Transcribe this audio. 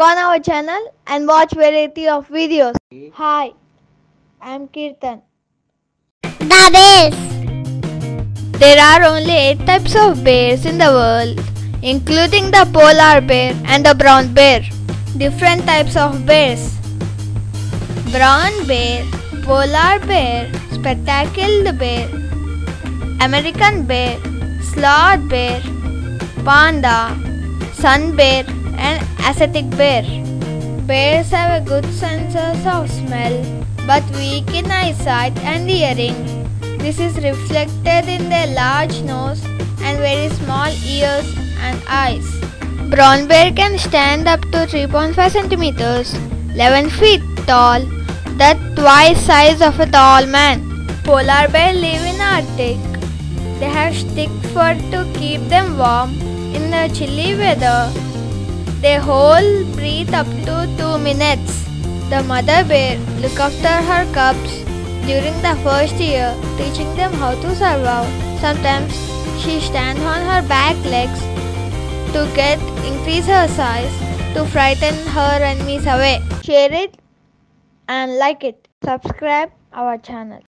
our channel and watch variety of videos. Hi, I'm Kirtan. The bears. There are only 8 types of bears in the world, including the polar bear and the brown bear. Different types of bears brown bear, polar bear, spectacled bear, American bear, sloth bear, panda, sun bear, and Asiatic bear. Bears have a good sense of smell but weak in eyesight and hearing. This is reflected in their large nose and very small ears and eyes. Brown bear can stand up to 3.5 centimeters, 11 feet tall, that twice size of a tall man. Polar bear live in Arctic. They have thick fur to keep them warm in the chilly weather. They hold breathe up to 2 minutes. The mother bear look after her cubs during the first year, teaching them how to survive. Sometimes she stands on her back legs to get increase her size to frighten her enemies away. Share it and like it. Subscribe our channel.